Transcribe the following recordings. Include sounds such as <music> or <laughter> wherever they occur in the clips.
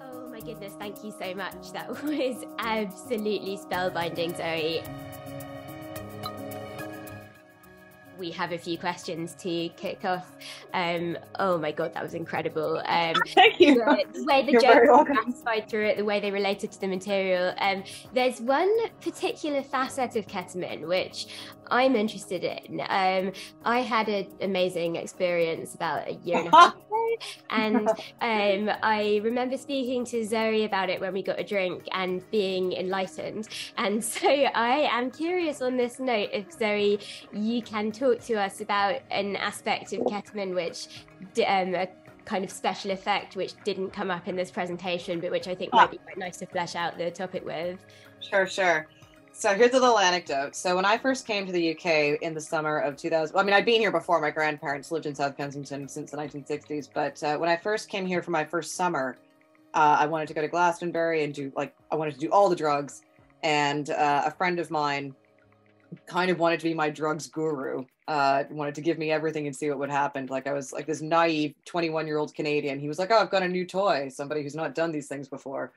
Oh my goodness, thank you so much. That <laughs> was absolutely spellbinding, Zoe. we have a few questions to kick off. Um, oh my god, that was incredible! Um, <laughs> Thank you. The, the way the jokes satisfied through it, the way they related to the material. Um, there's one particular facet of ketamine which I'm interested in. Um, I had an amazing experience about a year and a half <laughs> and <laughs> um, I remember speaking to Zoe about it when we got a drink and being enlightened. And <laughs> so I am curious on this note if Zoe, you can talk to us about an aspect of ketamine which. Um, a kind of special effect which didn't come up in this presentation but which i think might be quite nice to flesh out the topic with sure sure so here's a little anecdote. So when I first came to the UK in the summer of 2000, I mean, I'd been here before. My grandparents lived in South Kensington since the 1960s. But uh, when I first came here for my first summer, uh, I wanted to go to Glastonbury and do like I wanted to do all the drugs. And uh, a friend of mine kind of wanted to be my drugs guru. Uh, wanted to give me everything and see what would happen. Like I was like this naive 21 year old Canadian. He was like, "Oh, I've got a new toy. Somebody who's not done these things before."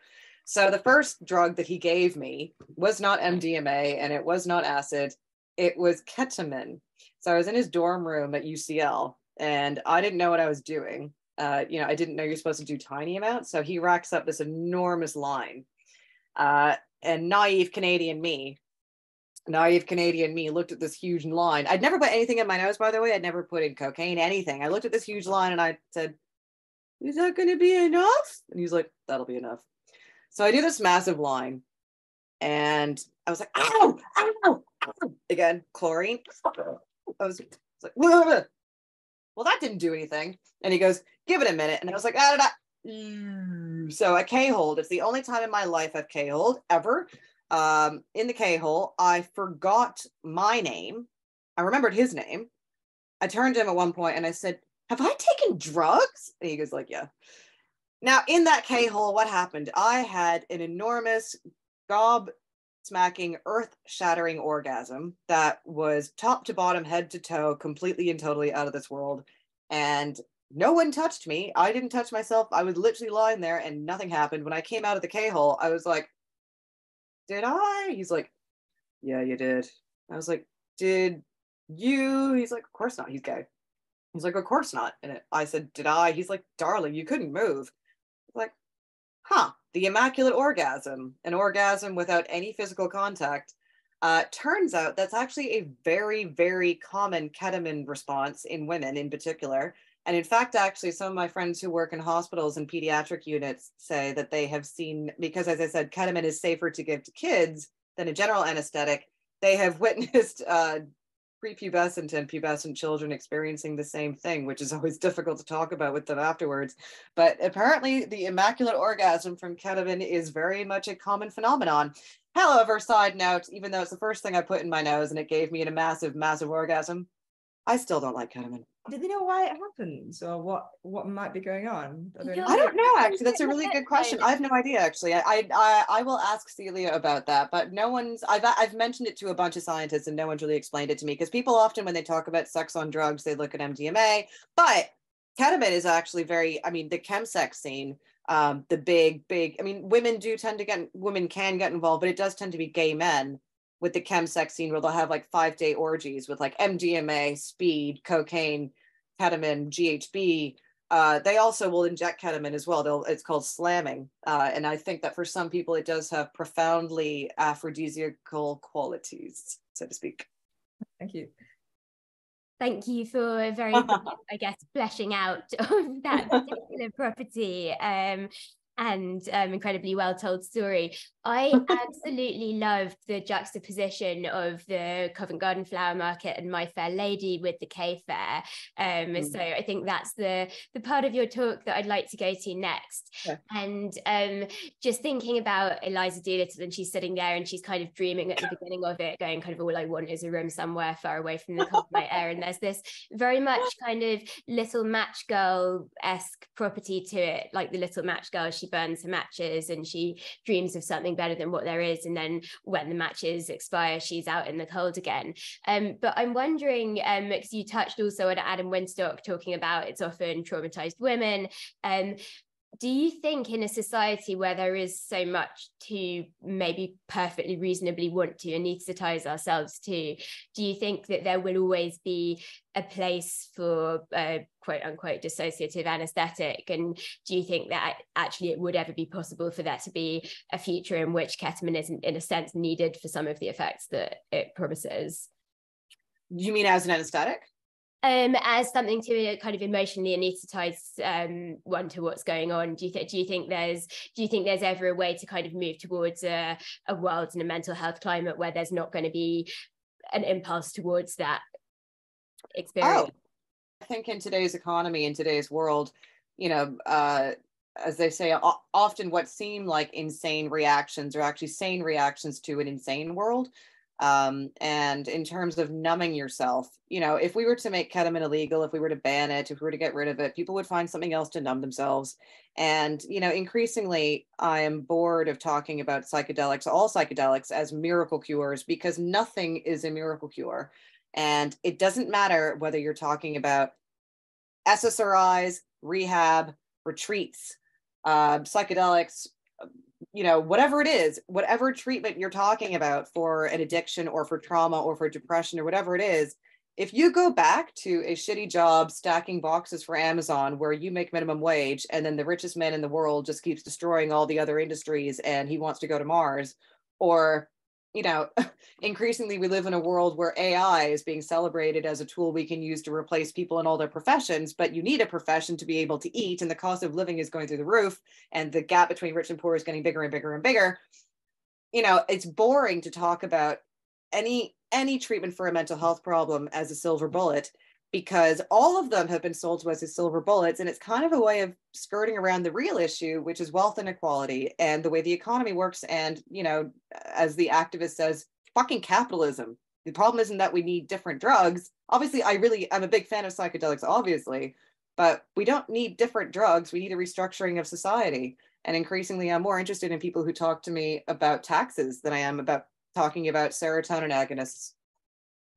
So the first drug that he gave me was not MDMA and it was not acid. It was ketamine. So I was in his dorm room at UCL and I didn't know what I was doing. Uh, you know, I didn't know you're supposed to do tiny amounts. So he racks up this enormous line. Uh, and naive Canadian me, naive Canadian me looked at this huge line. I'd never put anything in my nose, by the way. I'd never put in cocaine, anything. I looked at this huge line and I said, Is that going to be enough? And he's like, That'll be enough. So I do this massive line and I was like, ow, ow, ow. again, chlorine. I was, like, well, that didn't do anything. And he goes, give it a minute. And I was like, ah, da, da. so a K hold. It's the only time in my life I've K hold ever. Um, in the K hole, I forgot my name. I remembered his name. I turned to him at one point and I said, have I taken drugs? And he goes like, yeah. Now, in that K hole, what happened? I had an enormous gob smacking, earth shattering orgasm that was top to bottom, head to toe, completely and totally out of this world. And no one touched me. I didn't touch myself. I was literally lying there and nothing happened. When I came out of the K hole, I was like, Did I? He's like, Yeah, you did. I was like, Did you? He's like, Of course not. He's gay. He's like, Of course not. And I said, Did I? He's like, Darling, you couldn't move huh, the immaculate orgasm, an orgasm without any physical contact. Uh, turns out that's actually a very, very common ketamine response in women in particular. And in fact, actually, some of my friends who work in hospitals and pediatric units say that they have seen, because as I said, ketamine is safer to give to kids than a general anesthetic, they have <laughs> witnessed uh, prepubescent and pubescent children experiencing the same thing, which is always <laughs> difficult to talk about with them afterwards. But apparently, the immaculate orgasm from ketamine is very much a common phenomenon. However, side note, even though it's the first thing I put in my nose and it gave me a massive, massive orgasm, I still don't like ketamine. Did they know why it happens or what what might be going on? I don't, I don't know. Actually, that's a really good question. I have no idea. Actually, I, I I will ask Celia about that, but no one's. I've I've mentioned it to a bunch of scientists, and no one's really explained it to me because people often, when they talk about sex on drugs, they look at MDMA, but ketamine is actually very. I mean, the chemsex scene um, the big, big. I mean, women do tend to get women can get involved, but it does tend to be gay men with the chemsex scene where they'll have like five day orgies with like MDMA, speed, cocaine, ketamine, GHB. Uh, they also will inject ketamine as well. They'll, it's called slamming. Uh, and I think that for some people, it does have profoundly aphrodisiacal qualities, so to speak. Thank you. Thank you for very, <laughs> I guess, fleshing out of that particular property. Um, and um, incredibly well told story. I <laughs> absolutely loved the juxtaposition of the Covent Garden Flower Market and My Fair Lady with the K Fair. Um, mm. So I think that's the the part of your talk that I'd like to go to next. Yeah. And um, just thinking about Eliza Doolittle, and she's sitting there and she's kind of dreaming at the beginning of it, going kind of all I want is a room somewhere far away from the cold night <laughs> air. And there's this very much kind of little match girl esque property to it, like the little match girl. She burns her matches and she dreams of something better than what there is. And then when the matches expire, she's out in the cold again. Um, but I'm wondering, um, because you touched also on Adam Winstock talking about it's often traumatized women. Um, do you think in a society where there is so much to maybe perfectly reasonably want to anesthetize ourselves to do you think that there will always be a place for a quote unquote dissociative anesthetic? And do you think that actually it would ever be possible for there to be a future in which ketamine isn't in a sense needed for some of the effects that it promises? You mean as an anesthetic um, as something to kind of emotionally anesthetize um, one to what's going on. Do you think? Do you think there's? Do you think there's ever a way to kind of move towards a, a world and a mental health climate where there's not going to be an impulse towards that experience? Oh, I think in today's economy, in today's world, you know, uh, as they say, often what seem like insane reactions are actually sane reactions to an insane world um, and in terms of numbing yourself you know if we were to make ketamine illegal if we were to ban it if we were to get rid of it people would find something else to numb themselves. And you know increasingly i am bored of talking about psychedelics all psychedelics as miracle cures because nothing is a miracle cure. And it doesn't matter whether you're talking about ssris rehab retreats uh, psychedelics you know, whatever it is, whatever treatment you're talking about for an addiction or for trauma or for depression or whatever it is, if you go back to a shitty job stacking boxes for Amazon where you make minimum wage and then the richest man in the world just keeps destroying all the other industries and he wants to go to Mars, or you know, <laughs> increasingly we live in a world where AI is being celebrated as a tool we can use to replace people in all their professions, but you need a profession to be able to eat, and the cost of living is going through the roof, and the gap between rich and poor is getting bigger and bigger and bigger. You know, it's boring to talk about any any treatment for a mental health problem as a silver bullet because all of them have been sold to us as silver bullets and it's kind of a way of skirting around the real issue which is wealth inequality and the way the economy works. And you know as the activist says fucking capitalism. The problem isn't that we need different drugs. Obviously i really i'm a big fan of psychedelics obviously but we don't need different drugs. We need a restructuring of society. And increasingly i'm more interested in people who talk to me about taxes than i am about talking about serotonin agonists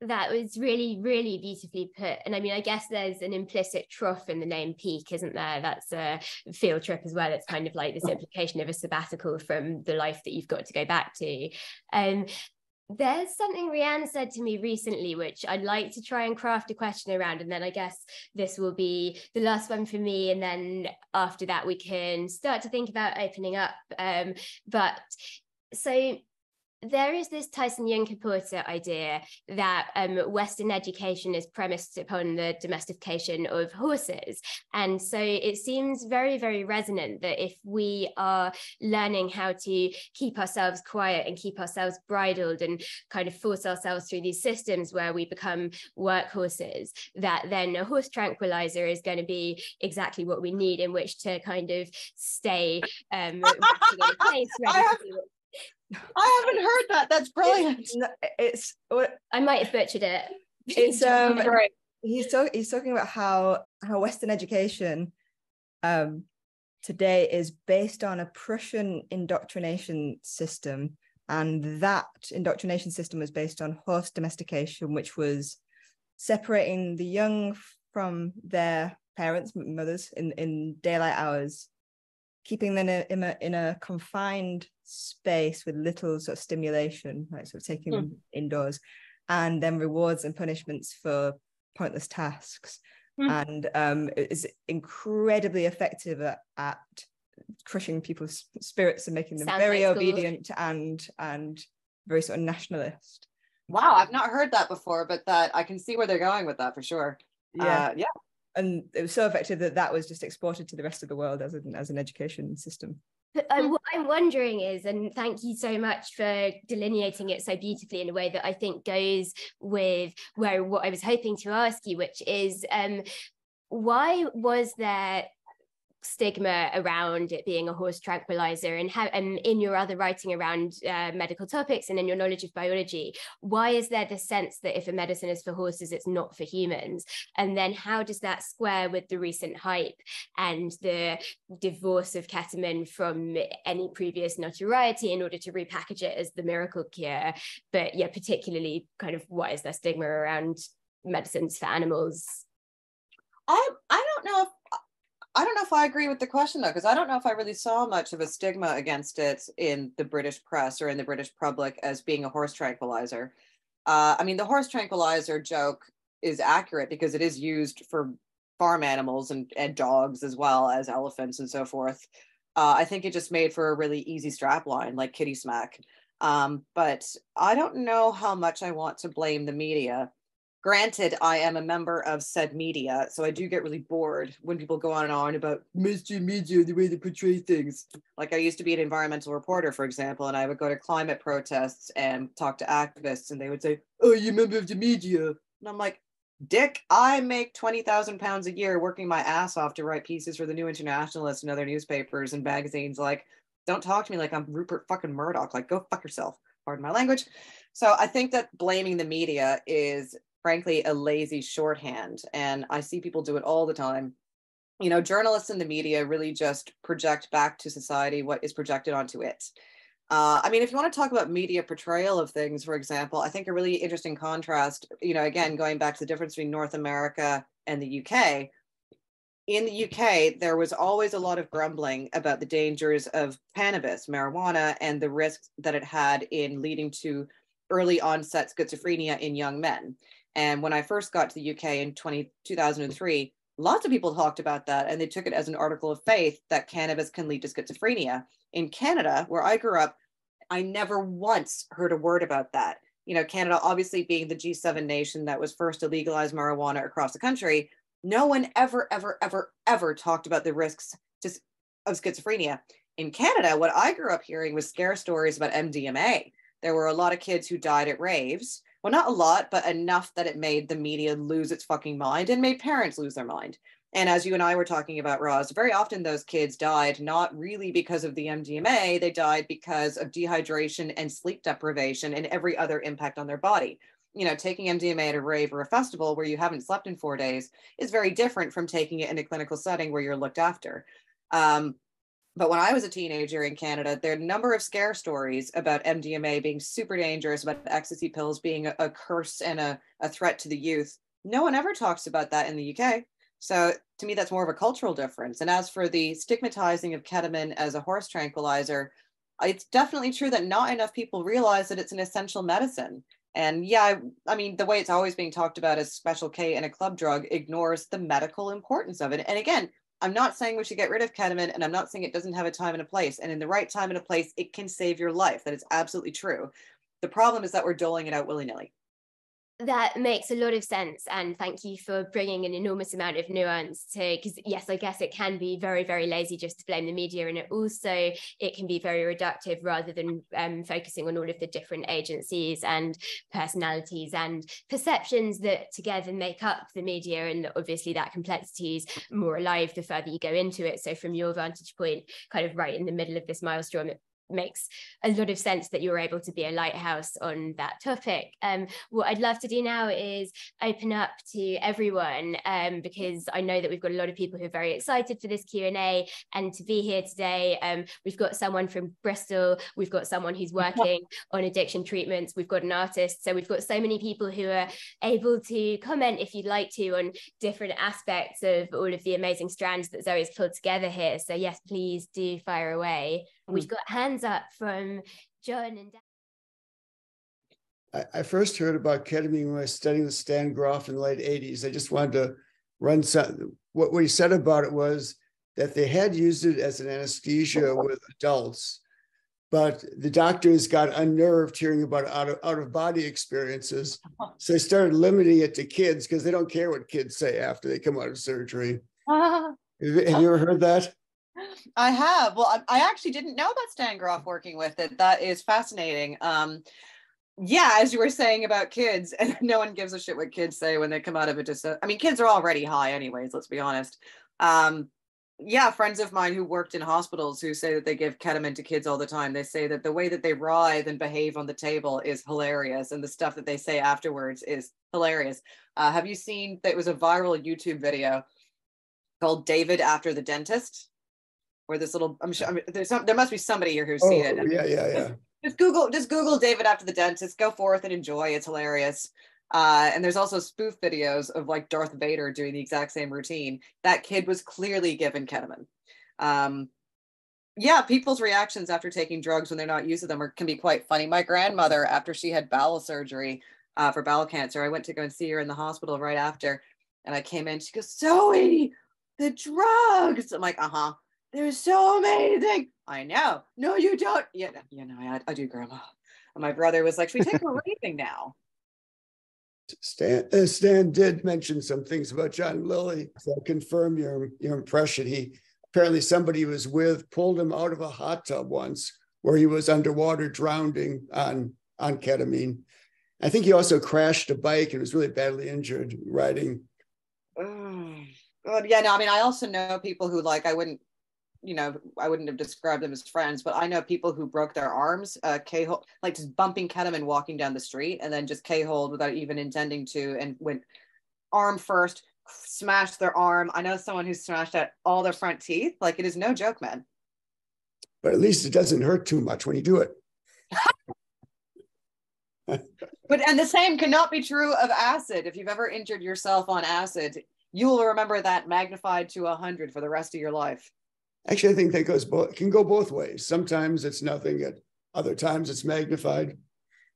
that was really really beautifully put and i mean i guess there's an implicit trough in the name peak isn't there that's a field trip as well it's kind of like this implication of a sabbatical from the life that you've got to go back to um there's something Reanne said to me recently, which I'd like to try and craft a question around. And then I guess this will be the last one for me. And then after that, we can start to think about opening up. Um, but so there is this Tyson Yunkaporta idea that um, Western education is premised upon the domestication of horses. And so it seems very, very resonant that if we are learning how to keep ourselves quiet and keep ourselves bridled and kind of force ourselves through these systems where we become workhorses, that then a horse tranquilizer is going to be exactly what we need in which to kind of stay um, in place, ready to do I haven't heard that. That's brilliant. It's, it's I might have butchered it. <laughs> It's um. He's talking he's talking about how how Western education um today is based on a Prussian indoctrination system. And that indoctrination system was based on horse domestication, which was separating the young from their parents, mothers in, in daylight hours keeping them in a, in a, in a confined space with little sort of stimulation, like sort of taking mm. them indoors, and then rewards and punishments for pointless tasks. Mm. And um, it is incredibly effective at, at crushing people's spirits and making them Sounds very like obedient and and very sort of nationalist. Wow, I've not heard that before, but that I can see where they're going with that for sure. Yeah, uh, yeah and it was so effective that that was just exported to the rest of the world as an as an education system. Um, what I'm wondering is, and thank you so much for delineating it so beautifully in a way that I think goes with where what I was hoping to ask you, which is um, why was there stigma around it being a horse tranquilizer and how and in your other writing around uh, medical topics and in your knowledge of biology why is there the sense that if a medicine is for horses it's not for humans? And then how does that square with the recent hype and the divorce of ketamine from any previous notoriety in order to repackage it as the miracle cure? But yeah particularly kind of why is there stigma around medicines for animals? I, I don't know if I agree with the question though, because I don't know if I really saw much of a stigma against it in the British press or in the British public as being a horse tranquilizer. Uh, I mean, the horse tranquilizer joke is accurate because it is used for farm animals and, and dogs as well as elephants and so forth. Uh, I think it just made for a really easy strap line like kitty smack. Um, but I don't know how much I want to blame the media Granted, I am a member of said media, so I do get really bored when people go on and on about mainstream media, the way they portray things. Like I used to be an environmental reporter, for example, and I would go to climate protests and talk to activists, and they would say, "Oh, you're a member of the media?" And I'm like, "Dick, I make twenty thousand pounds a year working my ass off to write pieces for the New Internationalist and other newspapers and magazines. Like, don't talk to me like I'm Rupert fucking Murdoch. Like, go fuck yourself." Pardon my language. So I think that blaming the media is frankly a lazy shorthand and i see people do it all the time. You know journalists and the media really just project back to society what is projected onto it. Uh, i mean if you want to talk about media portrayal of things for example i think a really interesting contrast you know again going back to the difference between north america and the uk in the UK, there was always a lot of grumbling about the dangers of cannabis, marijuana, and the risks that it had in leading to early onset schizophrenia in young men. And when I first got to the UK in 20, 2003, lots of people talked about that and they took it as an article of faith that cannabis can lead to schizophrenia. In Canada, where I grew up, I never once heard a word about that. You know, Canada obviously being the G7 nation that was first to legalize marijuana across the country, no one ever, ever, ever, ever talked about the risks just of schizophrenia. In Canada, what I grew up hearing was scare stories about MDMA. There were a lot of kids who died at raves well, not a lot, but enough that it made the media lose its fucking mind and made parents lose their mind. And as you and I were talking about, Roz, very often those kids died not really because of the MDMA, they died because of dehydration and sleep deprivation and every other impact on their body. You know, taking MDMA at a rave or a festival where you haven't slept in four days is very different from taking it in a clinical setting where you're looked after. Um, but when I was a teenager in Canada, there are a number of scare stories about MDMA being super dangerous, about ecstasy pills being a, curse and a, a threat to the youth. No one ever talks about that in the UK. So to me, that's more of a cultural difference. And as for the stigmatizing of ketamine as a horse tranquilizer, it's definitely true that not enough people realize that it's an essential medicine. And yeah, I, I, mean, the way it's always being talked about as special K and a club drug ignores the medical importance of it. And again, I'm not saying we should get rid of ketamine, and I'm not saying it doesn't have a time and a place. And in the right time and a place, it can save your life. That is absolutely true. The problem is that we're doling it out willy nilly. That makes a lot of sense. And thank you for bringing an enormous amount of nuance to, because yes, I guess it can be very, very lazy just to blame the media. And it also, it can be very reductive rather than um, focusing on all of the different agencies and personalities and perceptions that together make up the media. And obviously that complexity is more alive the further you go into it. So from your vantage point, kind of right in the middle of this it makes a lot of sense that you're able to be a lighthouse on that topic. Um, what I'd love to do now is open up to everyone um, because I know that we've got a lot of people who are very excited for this Q&A and to be here today. Um, we've got someone from Bristol, we've got someone who's <laughs> working on addiction treatments, we've got an artist. So we've got so many people who are able to comment if you'd like to on different aspects of all of the amazing strands that Zoe's pulled together here. So yes, please do fire away. We've mm. got hands up from John and Dan. I, I first heard about ketamine when I was studying with Stan Grof in the late 80s. I just wanted to run some, what, what he said about it was that they had used it as an anesthesia <laughs> with adults, but the doctors got unnerved hearing about out of, out of body experiences. <laughs> So they started limiting it to kids because they don't care what kids say after they come out of surgery. <laughs> have you ever heard that? I have. Well, I, I, actually didn't know about Stan Grof working with it. That is fascinating. Um, yeah, as you were saying about kids, <laughs> and no one gives a shit what kids say when they come out of a Just, I mean, kids are already high, anyways. Let's be honest. Um, yeah, friends of mine who worked in hospitals who say that they give ketamine to kids all the time. They say that the way that they writhe and behave on the table is hilarious, and the stuff that they say afterwards is hilarious. Uh, have you seen? That It was a viral YouTube video called "David After the Dentist." Or this little i'm sure I mean, there's some there must be somebody here who's oh, seen it yeah yeah yeah just google just google david after the dentist go forth and enjoy it's hilarious Uh, and there's also spoof videos of like Darth Vader doing the exact same routine. That kid was clearly given ketamine. Um, yeah, people's reactions after taking drugs when they're not used to them are, can be quite funny. My grandmother, after she had bowel surgery uh, for bowel cancer, I went to go and see her in the hospital right after. And I came in, she goes, Zoe, the drugs. I'm like, uh huh. They're so amazing. I know. No, you don't. Yeah, you know, I, I do, Grandma. And my brother was like, Should we take a <laughs> raving now? Stan, uh, Stan did mention some things about John Lilly. So I'll confirm your, your impression. He apparently somebody he was with pulled him out of a hot tub once where he was underwater drowning on, on ketamine. I think he also crashed a bike and was really badly injured riding. <sighs> Oh, God. Yeah, no, I mean, I also know people who like, I wouldn't you know, I wouldn't have described them as friends, but I know people who broke their arms, uh, K like just bumping ketamine walking down the street and then just K hold without even intending to and went arm first, smashed their arm. I know someone who smashed out all their front teeth. Like it is no joke, man. But at least it doesn't hurt too much when you do it. <laughs> but and the same cannot be true of acid. If you've ever injured yourself on acid, you will remember that magnified to a hundred for the rest of your life. Actually, I think that goes both can go both ways. Sometimes it's nothing, at other times it's magnified.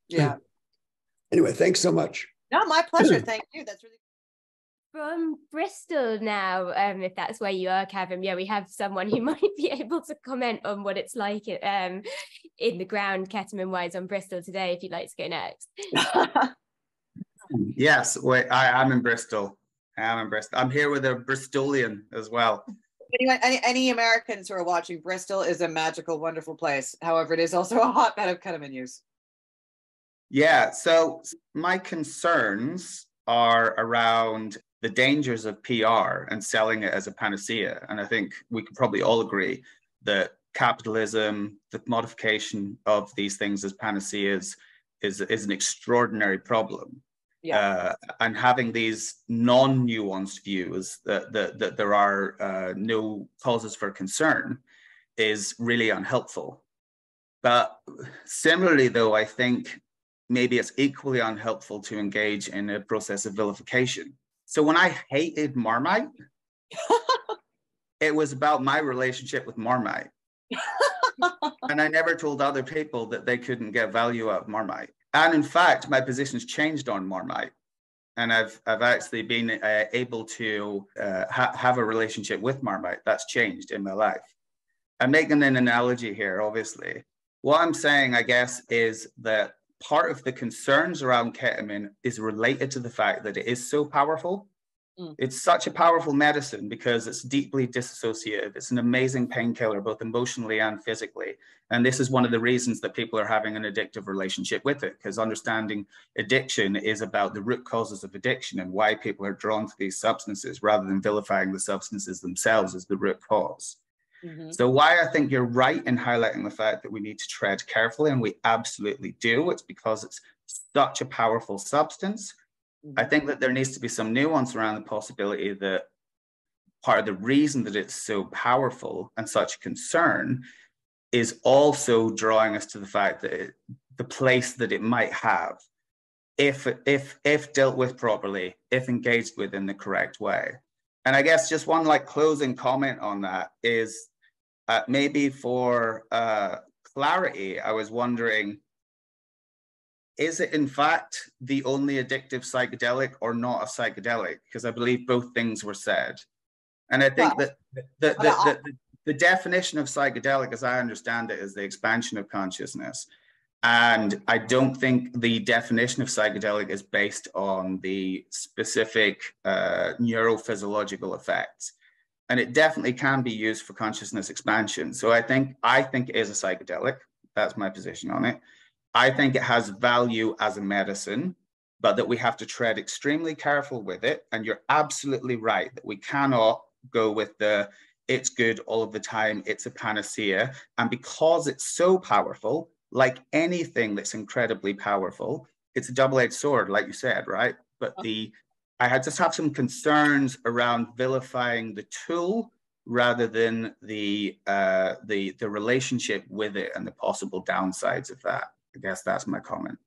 Yeah. <clears throat> anyway, thanks so much. No, my pleasure. <clears throat> Thank you. That's really from Bristol now, um, if that's where you are, Cavan. Yeah, we have someone who <laughs> might be able to comment on what it's like um, in the ground, ketamine wise, on Bristol today, if you'd like to go next. <laughs> yes, wait, I, am in Bristol. I am in Bristol. I'm here with a Bristolian as well anyone, any, any Americans who are watching, Bristol is a magical, wonderful place. However, it is also a hotbed of ketamine use. Yeah. So my concerns are around the dangers of PR and selling it as a panacea. And I think we could probably all agree that capitalism, the modification of these things as panaceas, is, is an extraordinary problem yeah. Uh, and having these non-nuanced views that, that, that there are uh, no causes for concern is really unhelpful. But similarly, though, I think maybe it's equally unhelpful to engage in a process of vilification. So when I hated Marmite, <laughs> it was about my relationship with Marmite. <laughs> and I never told other people that they couldn't get value out of Marmite and in fact, my position's changed on Marmite. And I've, I've actually been uh, able to uh, ha- have a relationship with Marmite. That's changed in my life. I'm making an analogy here, obviously. What I'm saying, I guess, is that part of the concerns around ketamine is related to the fact that it is so powerful Mm. It's such a powerful medicine because it's deeply dissociative. It's an amazing painkiller, both emotionally and physically. And this is one of the reasons that people are having an addictive relationship with it, because understanding addiction is about the root causes of addiction and why people are drawn to these substances rather than vilifying the substances themselves as the root because mm-hmm. So, why I think you're right in highlighting the fact that we need to tread carefully, and we absolutely do, it's because it's such a powerful substance I think that there needs to be some nuance around the possibility that part of the reason that it's so powerful and such a concern is also drawing us to the fact that it, the place that it might have if if if dealt with properly if engaged with in the correct way. And i guess just one like closing comment on that is uh, maybe for uh, clarity i was wondering is it in fact the only addictive psychedelic or not a psychedelic? Because I believe both things were said. And I think that the, the, the, the, the definition of psychedelic, as I understand it, is the expansion of consciousness. And I don't think the definition of psychedelic is based on the specific uh, neurophysiological effects. And it definitely can be used for consciousness expansion. So I think I think it is a psychedelic. That's my position on it. I think it has value as a medicine, but that we have to tread extremely careful with it. And you're absolutely right that we cannot go with the it's good all of the time, it's a panacea. And because it's so powerful, like anything that's incredibly powerful, it's a double-edged sword, like you said, right? But the I had just have some concerns around vilifying the tool rather than the uh, the the relationship with it and the possible downsides of that. I guess that's my comment.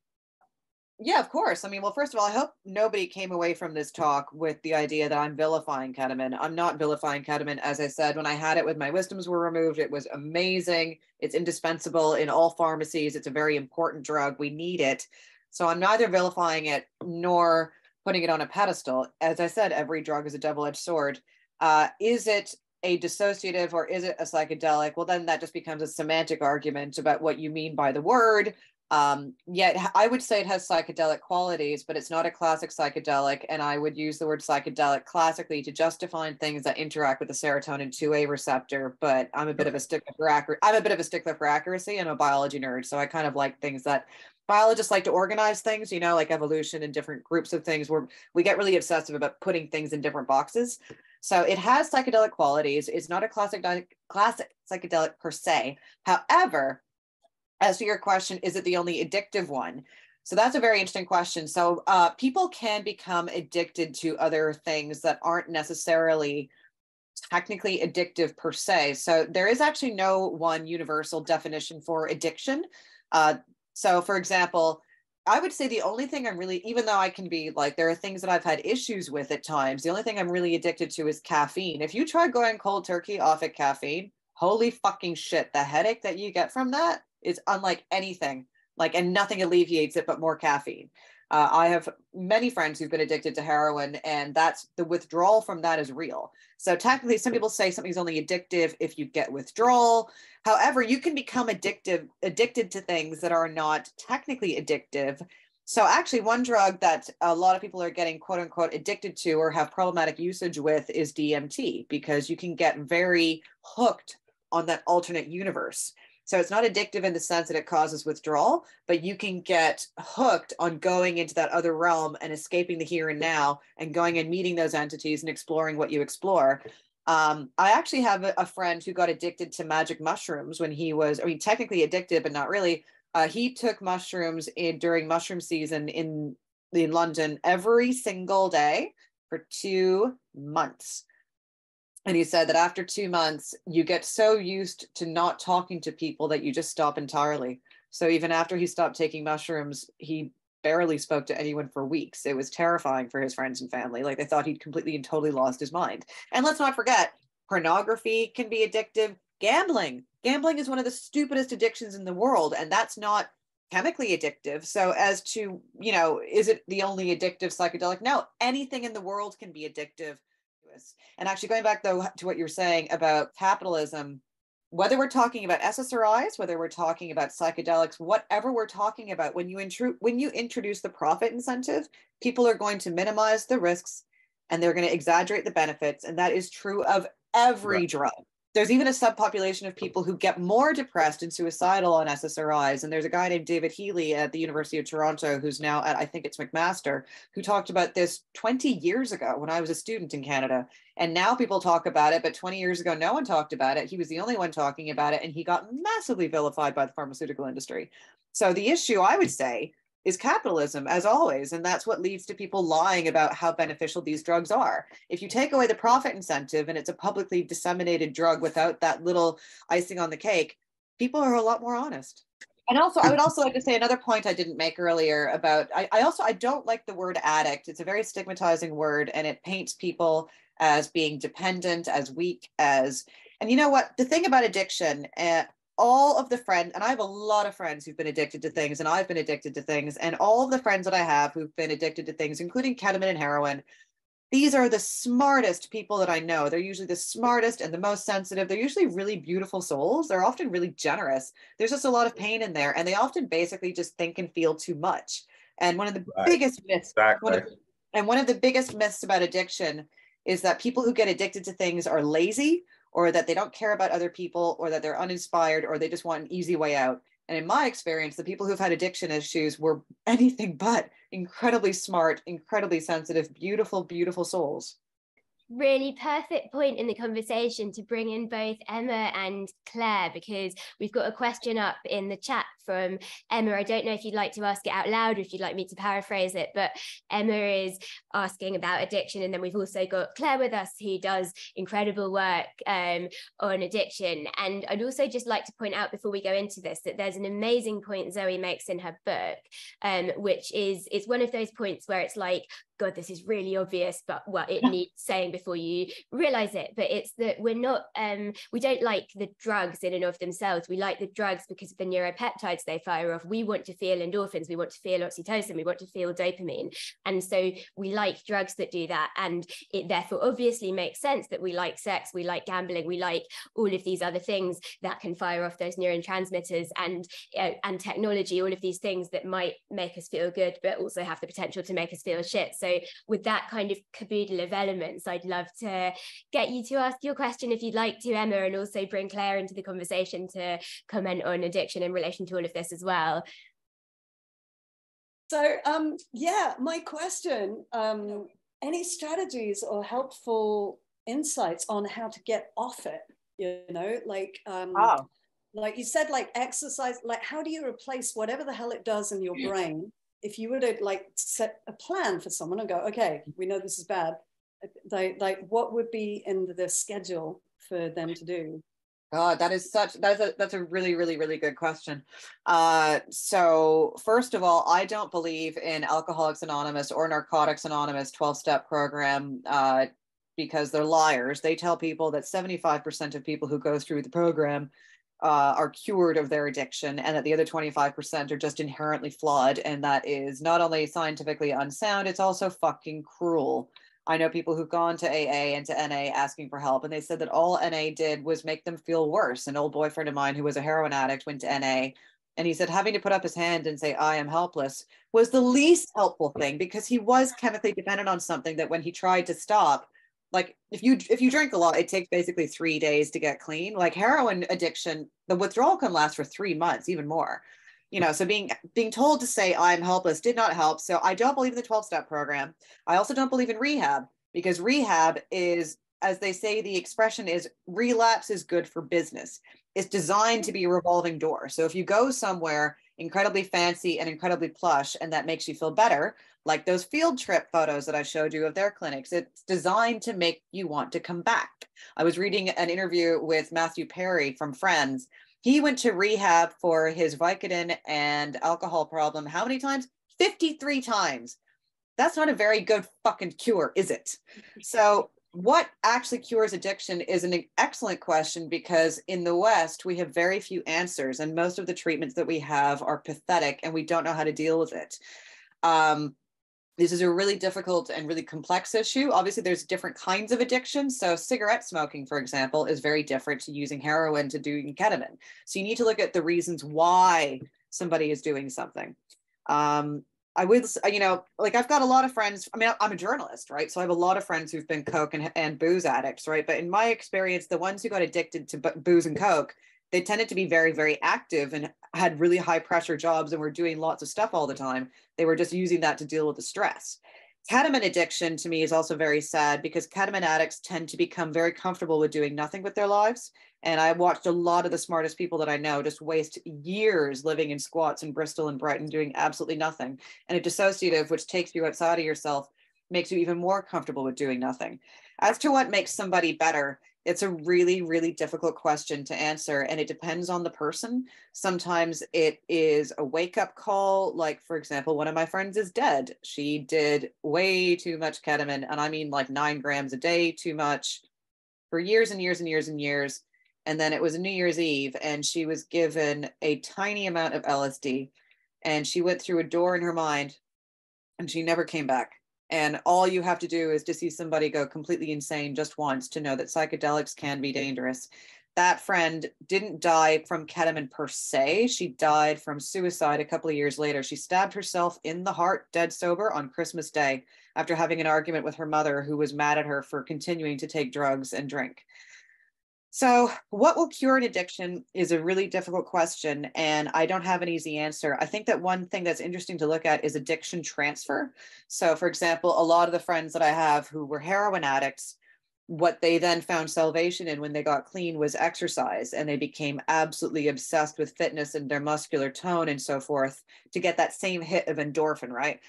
Yeah, of course. I mean, well, first of all, I hope nobody came away from this talk with the idea that I'm vilifying ketamine. I'm not vilifying ketamine. As I said, when I had it, when my wisdoms were removed, it was amazing. It's indispensable in all pharmacies. It's a very important drug. We need it. So I'm neither vilifying it nor putting it on a pedestal. As I said, every drug is a double edged sword. Uh, is it a dissociative or is it a psychedelic? Well, then that just becomes a semantic argument about what you mean by the word. Um, yet I would say it has psychedelic qualities, but it's not a classic psychedelic. And I would use the word psychedelic classically to just define things that interact with the serotonin 2A receptor. But I'm a bit of a stickler for accuracy. I'm a bit of a stickler for accuracy. I'm a biology nerd. So I kind of like things that biologists like to organize things, you know, like evolution and different groups of things where we get really obsessive about putting things in different boxes. So it has psychedelic qualities. It's not a classic classic psychedelic per se. However, as to your question, is it the only addictive one? So that's a very interesting question. So uh, people can become addicted to other things that aren't necessarily technically addictive per se. So there is actually no one universal definition for addiction. Uh, so, for example, I would say the only thing I'm really, even though I can be like, there are things that I've had issues with at times, the only thing I'm really addicted to is caffeine. If you try going cold turkey off at caffeine, holy fucking shit, the headache that you get from that is unlike anything like and nothing alleviates it but more caffeine. Uh, i have many friends who've been addicted to heroin and that's the withdrawal from that is real. So technically some people say something's only addictive if you get withdrawal. However you can become addictive addicted to things that are not technically addictive. So actually one drug that a lot of people are getting quote unquote addicted to or have problematic usage with is dmt because you can get very hooked on that alternate universe so it's not addictive in the sense that it causes withdrawal, but you can get hooked on going into that other realm and escaping the here and now and going and meeting those entities and exploring what you explore. Um, I actually have a, friend who got addicted to magic mushrooms when he was, I mean, technically addicted, but not really. Uh, he took mushrooms in, during mushroom season in in London every single day for two months and he said that after two months you get so used to not talking to people that you just stop entirely. So even after he stopped taking mushrooms he barely spoke to anyone for weeks. It was terrifying for his friends and family. Like they thought he'd completely and totally lost his mind. And let's not forget pornography can be addictive. Gambling. Gambling is one of the stupidest addictions in the world and that's not chemically addictive. So as to you know is it the only addictive psychedelic? No anything in the world can be addictive and actually, going back though to what you're saying about capitalism, whether we're talking about SSRIs, whether we're talking about psychedelics, whatever we're talking about, when you intru- when you introduce the profit incentive, people are going to minimize the risks and they're going to exaggerate the benefits, and that is true of every right. drug there's even a subpopulation of oh. people who get more depressed and suicidal on SSRIs. And there's a guy named David Healy at the University of Toronto, who's now at, I think it's McMaster, who talked about this 20 years ago when I was a student in Canada. And now people talk about it, but 20 years ago, no one talked about it. He was the only one talking about it, and he got massively vilified by the pharmaceutical industry. So the issue, I would say, is capitalism, as always. And that's what leads to people lying about how beneficial these drugs are. If you take away the profit incentive and it's a publicly disseminated drug without that little icing on the cake, people are a lot more honest. And also, I would also like to say another point I didn't make earlier about I, I also I don't like the word addict. It's a very stigmatizing word and it paints people as being dependent, as weak, as and you know what? The thing about addiction, uh, all of the friends, and I have a lot of friends who've been addicted to things, and I've been addicted to things, and all of the friends that I have who've been addicted to things, including ketamine and heroin, these are the smartest people that I know. They're usually the smartest and the most sensitive. They're usually really beautiful souls. They're often really generous. There's just a lot of pain in there, and they often basically just think and feel too much. And one of the right. biggest myths, exactly. one of, and one of the biggest myths about addiction is that people who get addicted to things are lazy or that they don't care about other people or that they're uninspired or they just want an easy way out. And in my experience, the people who've had addiction issues were <laughs> anything but incredibly smart, incredibly sensitive, beautiful, beautiful souls. Really perfect point in the conversation to bring in both Emma and Clare because we've got a question up in the chat from Emma. I don't know if you'd like to ask it out loud or if you'd like me to paraphrase it, but Emma is asking about addiction. And then we've also got Clare with us who does incredible work um, on addiction. And I'd also just like to point out before we go into this that there's an amazing point Zoe makes in her book, um, which is it's one of those points where it's like, God, this is really obvious, but well, it <laughs> needs saying before you realize it. But it's that we're not, um, we don't like the drugs in and of themselves. We like the drugs because of the neuropeptides they fire off. We want to feel endorphins, we want to feel oxytocin, we want to feel dopamine. And so we like drugs that do that. And it therefore obviously makes sense that we like sex, we like gambling, we like all of these other things that can fire off those neurotransmitters and, uh, and technology, all of these things that might make us feel good, but also have the potential to make us feel shit. So so with that kind of caboodle of elements, I'd love to get you to ask your question if you'd like to, Emma, and also bring Clare into the conversation to comment on addiction in relation to all of this as well. So um, yeah, my question, um, any strategies or helpful insights on how to get off it? You know, like um, oh. like you said, like exercise, like how do you replace whatever the hell it does in your brain if you were to like set a plan for someone and go, okay, we know this is bad, like, like what would be in the schedule for them to do? God, that is such that's a that's a really really really good question. Uh, so first of all, I don't believe in Alcoholics Anonymous or Narcotics Anonymous twelve step program uh, because they're liars. They tell people that seventy five percent of people who go through the program uh, are cured of their addiction and that the other 25% are just inherently flawed. And that is not only scientifically unsound, it's also fucking cruel. I know people who've gone to AA and to NA asking for help, and they said that all NA did was make them feel worse. An old boyfriend of mine who was a heroin addict went to NA, and he said having to put up his hand and say, I am helpless, was the least helpful thing because he was chemically dependent on something that when he tried to stop, like if you if you drink a lot it takes basically three days to get clean. Like heroin addiction the withdrawal can last for three months even more. You know so being being told to say i'm helpless did not help. So i don't believe in the 12 step program. I also don't believe in rehab because rehab is as they say the expression is relapse is good for business. It's designed to be a revolving door. So if you go somewhere incredibly fancy and incredibly plush and that makes you feel better like those field trip photos that I showed you of their clinics. It's designed to make you want to come back. I was reading an interview with Matthew Perry from Friends. He went to rehab for his Vicodin and alcohol problem. How many times? 53 times. That's not a very good fucking cure, is it? So, what actually cures addiction is an excellent question because in the West, we have very few answers, and most of the treatments that we have are pathetic and we don't know how to deal with it. Um, this is a really difficult and really complex issue. Obviously, there's different kinds of addiction. So, cigarette smoking, for example, is very different to using heroin to doing ketamine. So, you need to look at the reasons why somebody is doing something. Um, I would, you know, like I've got a lot of friends. I mean, I'm a journalist, right? So I have a lot of friends who've been coke and, and booze addicts, right? But in my experience, the ones who got addicted to booze and coke, they tended to be very, very active and had really high pressure jobs and were doing lots of stuff all the time. They were just using that to deal with the stress. Ketamine addiction to me is also very sad because ketamine addicts tend to become very comfortable with doing nothing with their lives. And I watched a lot of the smartest people that I know just waste years living in squats in Bristol and Brighton doing absolutely nothing. And a dissociative, which takes you outside of yourself, makes you even more comfortable with doing nothing. As to what makes somebody better, it's a really really difficult question to answer and it depends on the person. Sometimes it is a wake up call like for example one of my friends is dead. She did way too much ketamine and i mean like 9 grams a day too much for years and years and years and years and then it was a new year's eve and she was given a tiny amount of lsd and she went through a door in her mind and she never came back and all you have to do is to see somebody go completely insane just once to know that psychedelics can be dangerous. That friend didn't die from ketamine per se. She died from suicide a couple of years later. She stabbed herself in the heart, dead sober, on Christmas Day after having an argument with her mother, who was mad at her for continuing to take drugs and drink. So, what will cure an addiction is a really difficult question, and I don't have an easy answer. I think that one thing that's interesting to look at is addiction transfer. So, for example, a lot of the friends that I have who were heroin addicts, what they then found salvation in when they got clean was exercise and they became absolutely obsessed with fitness and their muscular tone and so forth to get that same hit of endorphin right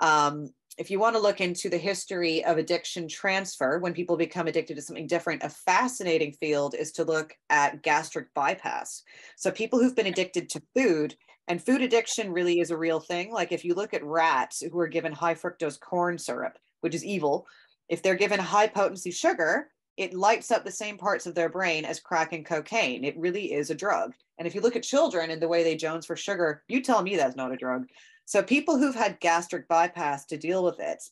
um, if you want to look into the history of addiction transfer when people become addicted to something different a fascinating field is to look at gastric bypass so people who've been addicted to food and food addiction really is a real thing like if you look at rats who are given high fructose corn syrup which is evil if they're given high potency sugar, it lights up the same parts of their brain as crack and cocaine. It really is a drug. And if you look at children and the way they jones for sugar, you tell me that's not a drug. So people who've had gastric bypass to deal with it,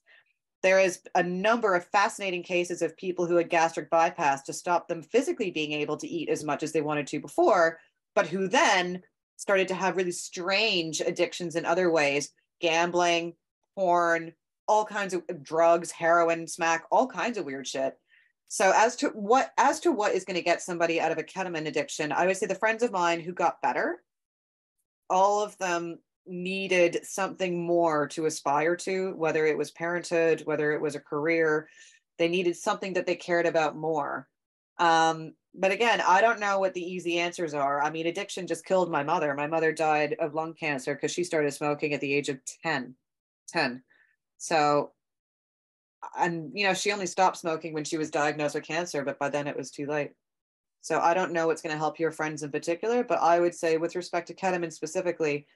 there is a number of fascinating cases of people who had gastric bypass to stop them physically being able to eat as much as they wanted to before, but who then started to have really strange addictions in other ways, gambling, porn, all kinds of drugs, heroin, smack, all kinds of weird shit. So as to what as to what is going to get somebody out of a ketamine addiction, I would say the friends of mine who got better, all of them needed something more to aspire to, whether it was parenthood, whether it was a career, they needed something that they cared about more. Um, but again, I don't know what the easy answers are. I mean, addiction just killed my mother. My mother died of lung cancer because she started smoking at the age of 10. 10. So, and you know, she only stopped smoking when she was diagnosed with cancer, but by then it was too late. So I don't know what's going to help your friends in particular, but I would say with respect to ketamine specifically,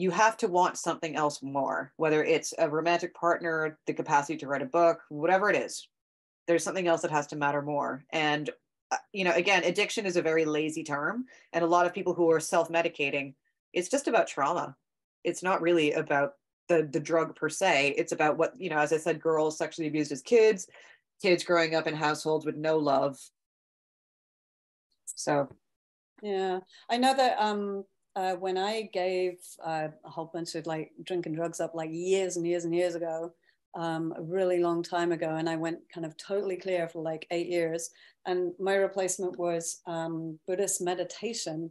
you have to want something else more, whether it's a romantic partner, the capacity to write a book, whatever it is. There's something else that has to matter more. And uh, you know, again, addiction is a very lazy term, and a lot of people who are self-medicating, it's just about trauma. It's not really about the the drug per se it's about what you know as i said girls sexually abused as kids kids growing up in households with no love so yeah i know that um uh, when i gave uh, a whole bunch of like drinking drugs up like years and years and years ago um, a really long time ago and i went kind of totally clear for like eight years and my replacement was um, buddhist meditation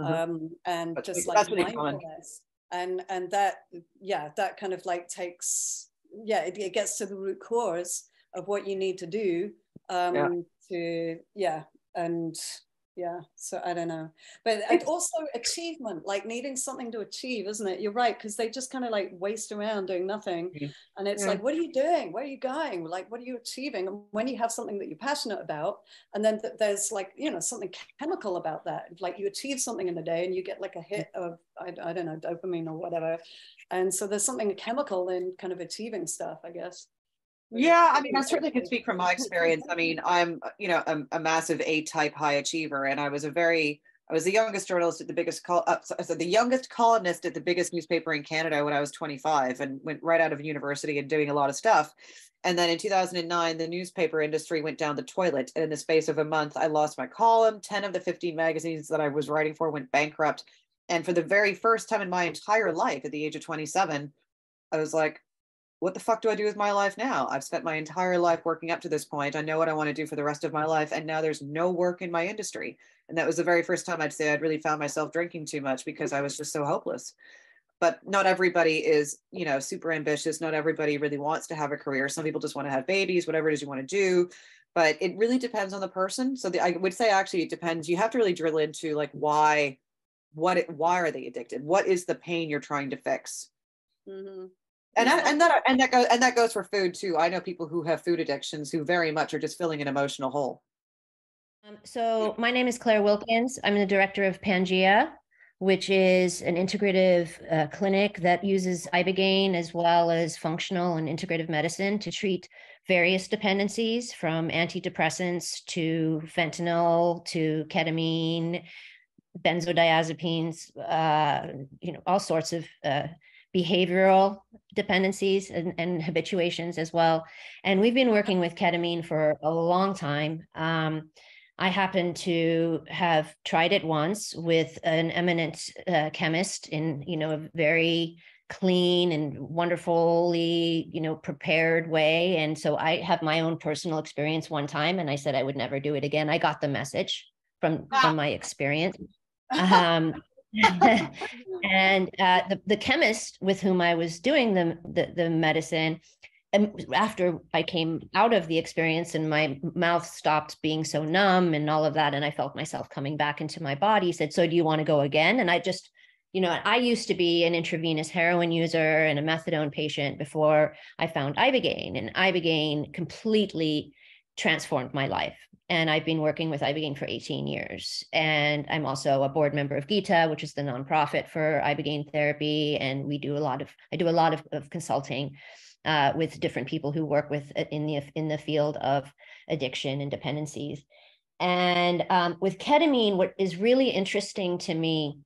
uh-huh. um, and that's just like mindfulness and and that yeah that kind of like takes yeah it, it gets to the root cause of what you need to do um yeah. to yeah and yeah so i don't know but also achievement like needing something to achieve isn't it? You're right because they just kind of like waste around doing nothing mm-hmm. and it's yeah. like what are you doing? Where are you going? Like what are you achieving? And when you have something that you're passionate about and then th- there's like you know something chemical about that like you achieve something in the day and you get like a hit of I, I don't know dopamine or whatever and so there's something chemical in kind of achieving stuff i guess yeah, I mean, I certainly can speak from my <laughs> experience. I mean, I'm, you know, a, a massive A-type high achiever, and I was a very, I was the youngest journalist at the biggest call, uh, so the youngest columnist at the biggest newspaper in Canada when I was 25, and went right out of university and doing a lot of stuff. And then in 2009, the newspaper industry went down the toilet. And in the space of a month, I lost my column. 10 of the 15 magazines that I was writing for went bankrupt. And for the very first time in my entire life, at the age of 27, I was like, what the fuck do I do with my life now? I've spent my entire life working up to this point. I know what I want to do for the rest of my life. And now there's no work in my industry. And that was the very first time I'd say I'd really found myself drinking too much because I was just so hopeless. But not everybody is, you know, super ambitious. Not everybody really wants to have a career. Some people just want to have babies, whatever it is you want to do. But it really depends on the person. So the, I would say actually it depends. You have to really drill into like why, what, it, why are they addicted? What is the pain you're trying to fix? Mm-hmm and that, and that and that goes and that goes for food too. I know people who have food addictions who very much are just filling an emotional hole. Um, so my name is Clare Wilkins. I'm the director of Pangea, which is an integrative uh, clinic that uses ibogaine as well as functional and integrative medicine to treat various dependencies from antidepressants to fentanyl to ketamine, benzodiazepines, uh, you know, all sorts of uh, behavioral dependencies and, and, habituations as well. And we've been working with ketamine for a long time. Um, I happen to have tried it once with an eminent uh, chemist in, you know, a very clean and wonderfully, you know, prepared way. And so I have my own personal experience one time, and I said I would never do it again. I got the message from wow. from my experience. <laughs> Um, <laughs> and uh, the, the chemist with whom I was doing the, the, the medicine and after I came out of the experience and my mouth stopped being so numb and all of that, and I felt myself coming back into my body, said, So do you want to go again? And I just, you know, I used to be an intravenous heroin user and a methadone patient before I found Ibogaine, and Ibogaine completely transformed my life. And I've been working with Ibogaine for 18 years. And I'm also a board member of GITA, which is the nonprofit for Ibogaine therapy. And we do a lot of, I do a lot of, of consulting uh, with different people who work with uh, in the in the field of addiction and dependencies. And um, with ketamine, what is really interesting to me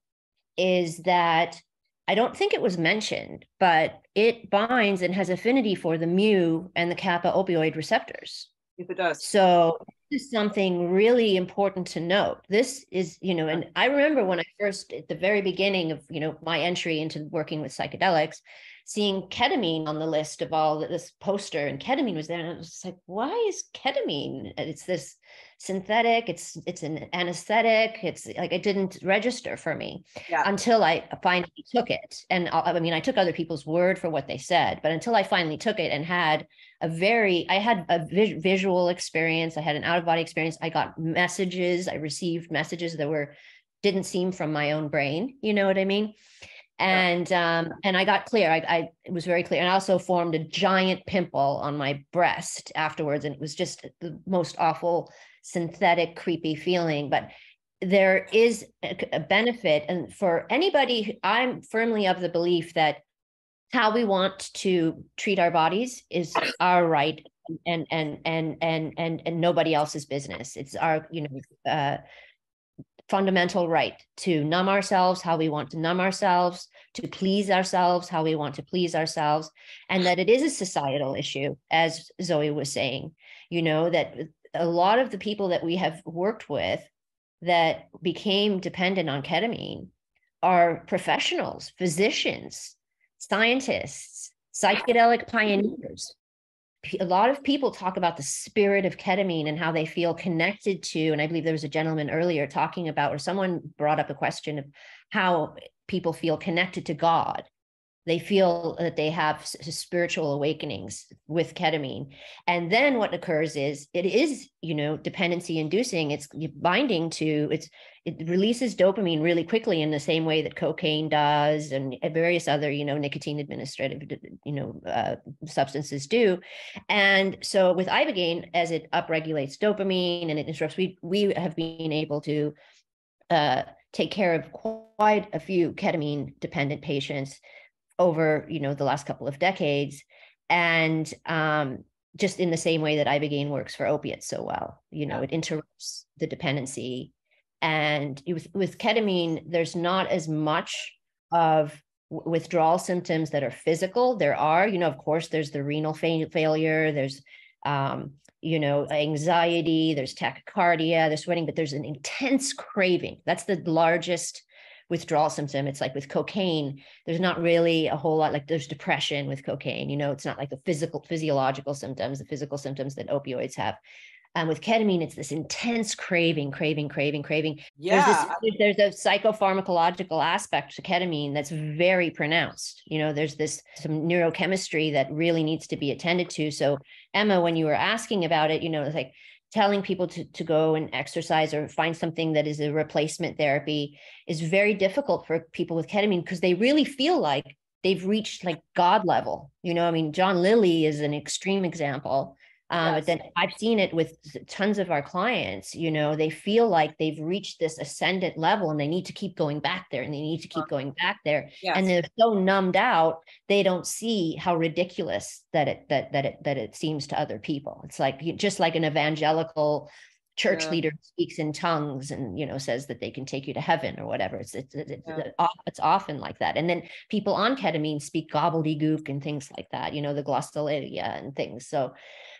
is that I don't think it was mentioned, but it binds and has affinity for the mu and the kappa opioid receptors. If it does. So is something really important to note. This is, you know, and I remember when I first at the very beginning of, you know, my entry into working with psychedelics, seeing ketamine on the list of all this poster and ketamine was there and I was just like why is ketamine it's this synthetic it's it's an anesthetic it's like it didn't register for me yeah. until I finally took it and uh, I mean I took other people's word for what they said but until I finally took it and had a very I had a vis- visual experience I had an out of body experience I got messages I received messages that were didn't seem from my own brain you know what I mean and um and i got clear. I, I it was very clear. And i also formed a giant pimple on my breast afterwards and it was just the most awful synthetic creepy feeling. But there is a, benefit and for anybody i'm firmly of the belief that how we want to treat our bodies is our right and and and and and and nobody else's business. It's our you know uh fundamental right to numb ourselves how we want to numb ourselves, to please ourselves how we want to please ourselves, and that it is a societal issue, as Zoe was saying. You know, that a lot of the people that we have worked with that became dependent on ketamine are professionals, physicians, scientists, psychedelic pioneers a lot of people talk about the spirit of ketamine and how they feel connected to and i believe there was a gentleman earlier talking about or someone brought up a question of how people feel connected to god they feel that they have spiritual awakenings with ketamine. And then what occurs is it is you know dependency inducing. It's binding to it's it releases dopamine really quickly in the same way that cocaine does and various other you know nicotine administrative you know uh, substances do. And so with ibogaine as it upregulates dopamine and it disrupts we we have been able to uh, take care of quite a few ketamine dependent patients over you know the last couple of decades. And um, just in the same way that ibogaine works for opiates so well you know yeah. it interrupts the dependency. And with, with ketamine there's not as much of withdrawal symptoms that are physical. There are you know of course there's the renal fa- failure there's um, you know anxiety there's tachycardia there's sweating but there's an intense craving. That's the largest withdrawal symptom. It's like with cocaine, there's not really a whole lot like there's depression with cocaine. You know, it's not like the physical, physiological symptoms, the physical symptoms that opioids have. And with ketamine, it's this intense craving, craving, craving, craving. Yeah. There's, this, there's a psychopharmacological aspect to ketamine that's very pronounced. You know, there's this some neurochemistry that really needs to be attended to. So, Emma, when you were asking about it, you know, it's like telling people to, to go and exercise or find something that is a replacement therapy is very difficult for people with ketamine because they really feel like they've reached like god level. You know i mean john lilly is an extreme example um, yes. But then I've seen it with tons of our clients, you know, they feel like they've reached this ascendant level and they need to keep going back there and they need to keep going back there. Yes. And they're so numbed out, they don't see how ridiculous that it that that it that it seems to other people. It's like just like an evangelical church yeah. leader speaks in tongues and you know says that they can take you to heaven or whatever it's it's it's, yeah. it's often like that and then people on ketamine speak gobbledygook and things like that you know the glossolalia and things so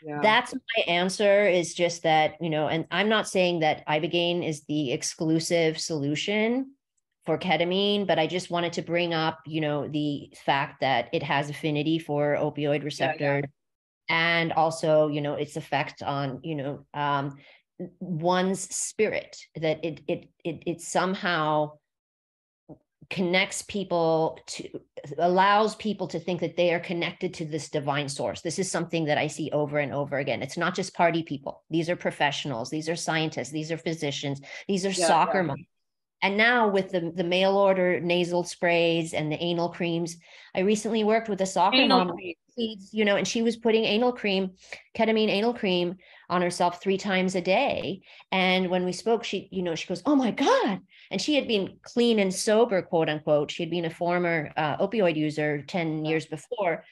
yeah. that's my answer is just that you know and i'm not saying that ibogaine is the exclusive solution for ketamine but i just wanted to bring up you know the fact that it has affinity for opioid receptor and also you know its effect on you know um, one's spirit that it it it it somehow connects people to allows people to think that they are connected to this divine source. This is something that i see over and over again. It's not just party people. These are professionals. These are scientists. These are physicians. These are yeah, soccer yeah. moms and now with the, the mail order nasal sprays and the anal creams i recently worked with a soccer anal mom. you know and she was putting anal cream ketamine anal cream on herself three times a day. And when we spoke she you know she goes oh my god. And she had been clean and sober quote unquote. She had been a former uh, opioid user 10 years before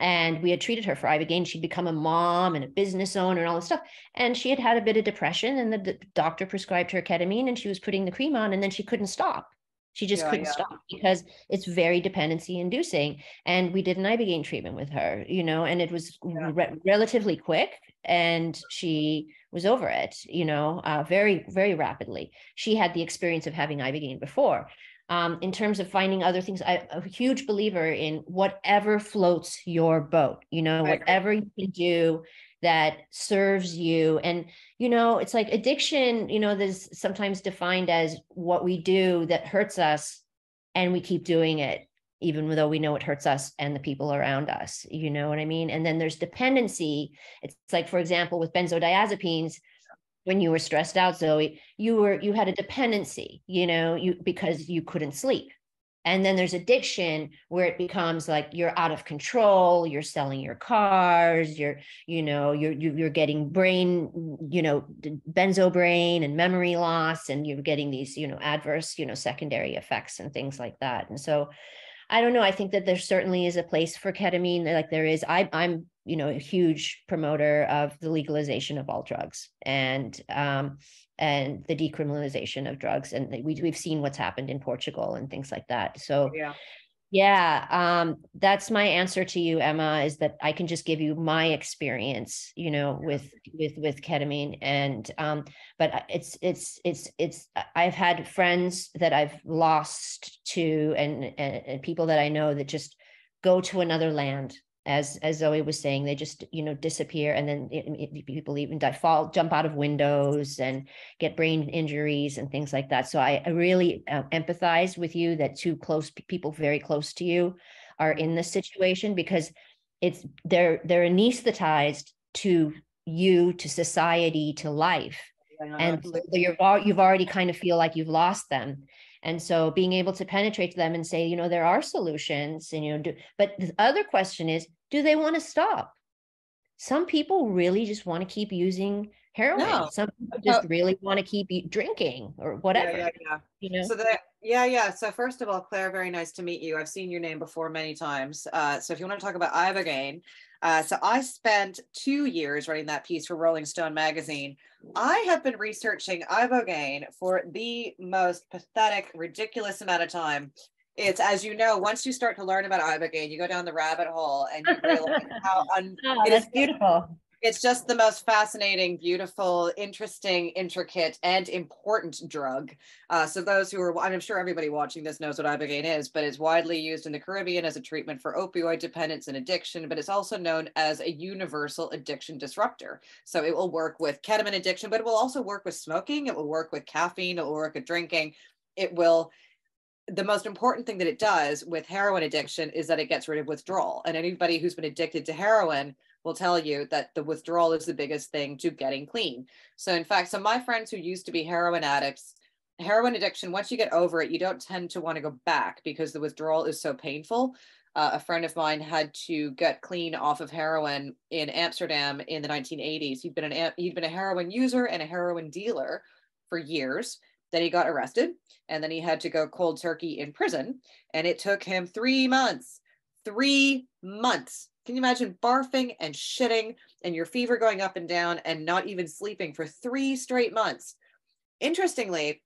and we had treated her for ibogaine she'd become a mom and a business owner and all this stuff and she had had a bit of depression and the, the doctor prescribed her ketamine and she was putting the cream on and then she couldn't stop she just yeah, couldn't yeah. stop because it's very dependency inducing. And we did an Ibogaine treatment with her, you know, and it was yeah. re- relatively quick and she was over it, you know, uh, very, very rapidly. She had the experience of having Ibogaine before. Um, in terms of finding other things, I'm a huge believer in whatever floats your boat, you know, whatever you can do that serves you. And you know it's like addiction you know there's sometimes defined as what we do that hurts us and we keep doing it even though we know it hurts us and the people around us you know what i mean? And then there's dependency. It's like for example with benzodiazepines when you were stressed out zoe you were you had a dependency you know you because you couldn't sleep. And then there's addiction where it becomes like you're out of control you're selling your cars you're you know you're you're getting brain you know benzo brain and memory loss and you're getting these you know adverse you know secondary effects and things like that. And so I don't know. I think that there certainly is a place for ketamine. Like there is, I, I'm, you know, a huge promoter of the legalization of all drugs and um, and the decriminalization of drugs. And we we've seen what's happened in Portugal and things like that. So yeah, yeah, um, that's my answer to you, Emma. Is that I can just give you my experience, you know, with with with ketamine, and um, but it's it's it's it's I've had friends that I've lost to, and, and, and people that I know that just go to another land as as Zoe was saying, they just you know disappear, and then it, it, people even die, fall, jump out of windows, and get brain injuries and things like that. So I, I really uh, empathize with you that two close people, very close to you, are in this situation because it's they're they're anesthetized to you, to society, to life, and so you're you've already kind of feel like you've lost them and so being able to penetrate to them and say you know there are solutions and you know do but the other question is do they want to stop some people really just want to keep using heroin no. some people just really want to keep drinking or whatever yeah, yeah, yeah. you know so that yeah yeah so first of all clare very nice to meet you i've seen your name before many times uh, so if you want to talk about ibogaine uh, so I spent two years writing that piece for Rolling Stone magazine. I have been researching ibogaine for the most pathetic, ridiculous amount of time. It's as you know, once you start to learn about ibogaine, you go down the rabbit hole and you realize <laughs> how un- oh, it is beautiful it's just the most fascinating, beautiful, interesting, intricate, and important drug. Uh, so those who are, I'm sure everybody watching this knows what ibogaine is, but it's widely used in the Caribbean as a treatment for opioid dependence and addiction. But it's also known as a universal addiction disruptor. So it will work with ketamine addiction, but it will also work with smoking. It will work with caffeine. It will work with drinking. It will the most important thing that it does with heroin addiction is that it gets rid of withdrawal. And anybody who's been addicted to heroin will tell you that the withdrawal is the biggest thing to getting clean. So, in fact, some of my friends who used to be heroin addicts, heroin addiction, once you get over it, you don't tend to want to go back because the withdrawal is so painful. Uh, a friend of mine had to get clean off of heroin in Amsterdam in the 1980s. He'd been an he'd been a heroin user and a heroin dealer for years. Then he got arrested, and then he had to go cold turkey in prison, and it took him three months. Three months can you imagine barfing and shitting and your fever going up and down and not even sleeping for three straight months? Interestingly,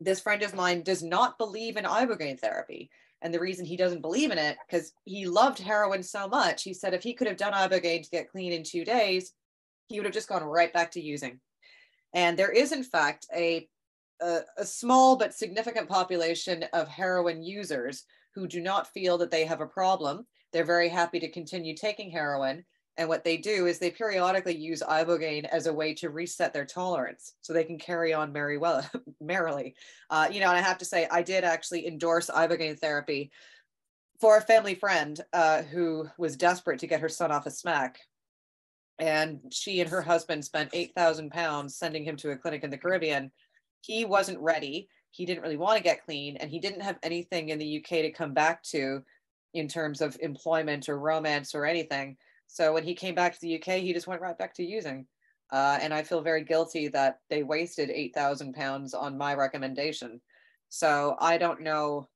this friend of mine does not believe in ibogaine therapy. And the reason he doesn't believe in it, because he loved heroin so much, he said if he could have done ibogaine to get clean in two days, he would have just gone right back to using. And there is, in fact, a, a, a small but significant population of heroin users who do not feel that they have a problem they're very happy to continue taking heroin. And what they do is they periodically use ibogaine as a way to reset their tolerance so they can carry on merry well, <laughs> merrily. Uh, you know, and I have to say, I did actually endorse ibogaine therapy for a family friend uh, who was desperate to get her son off a smack. And she and her husband spent 8,000 pounds sending him to a clinic in the Caribbean. He wasn't ready. He didn't really want to get clean, and he didn't have anything in the UK to come back to in terms of employment or romance or anything. So when he came back to the UK, he just went right back to using. Uh, and I feel very guilty that they wasted 8,000 pounds on my recommendation. So I don't know.